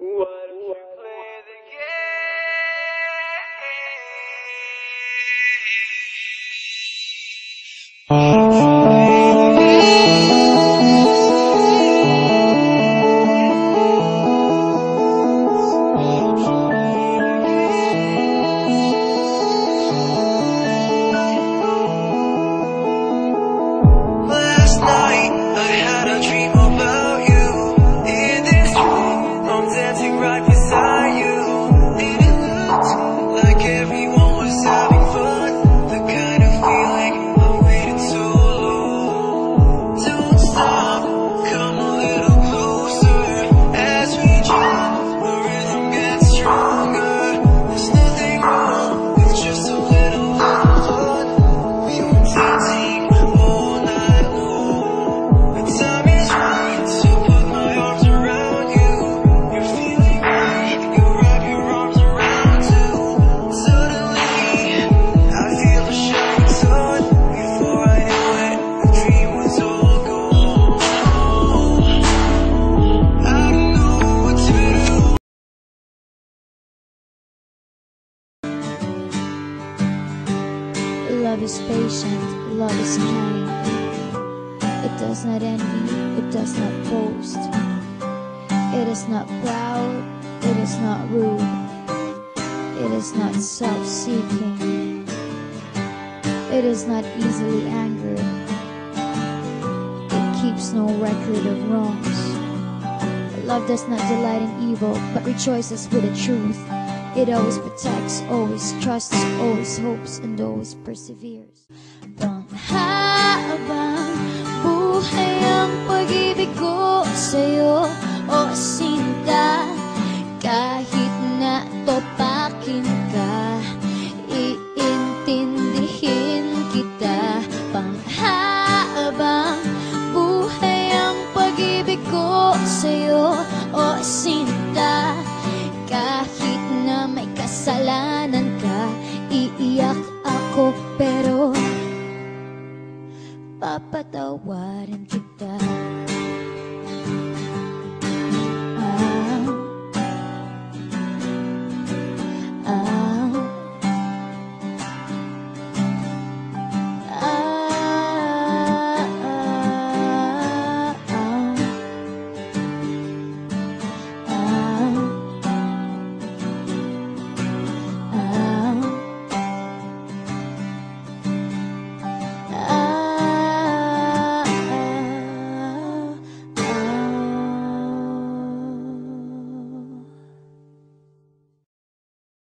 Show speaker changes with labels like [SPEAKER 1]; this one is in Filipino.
[SPEAKER 1] What
[SPEAKER 2] Love is patient, love is kind. It does not envy, it does not boast. It is not proud, it is not rude. It is not self seeking. It is not easily angered. It keeps no record of wrongs. Love does not delight in evil, but rejoices with the truth. It always protects, always trusts, always hopes, and always perseveres. Panghabang buhay ang pag-ibig ko sa'yo, o sinta. Kahit na topakin ka, iintindihin kita. Panghabang buhay ang pag-ibig ko sa'yo, o sinta. ko pero papatawarin kita.